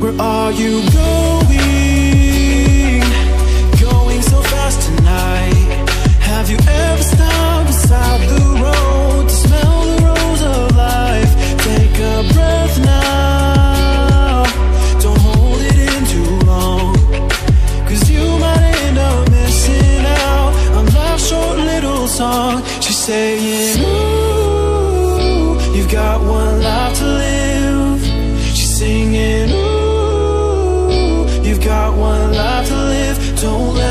Where are you going? Going so fast tonight. Have you ever stopped beside the road to smell the rose of life? Take a breath now. Don't hold it in too long. Cause you might end up missing out on life's short little song. She's saying, Ooh, got one life to live. Don't let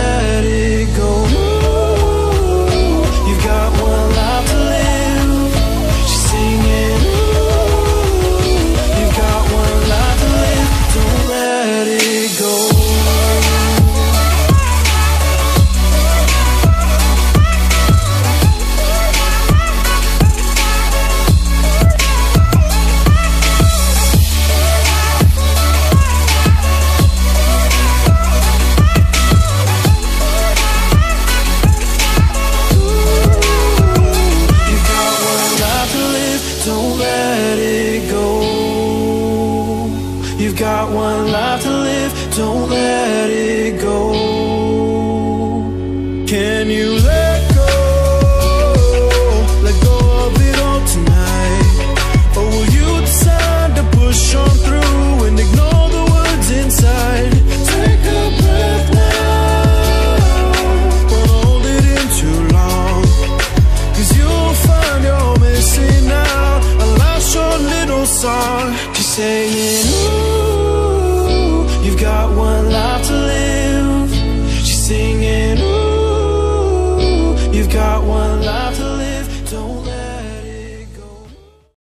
You've got one life to live, don't let it go. Song She's saying, ooh You've got one life to live. She's singing, ooh You've got one life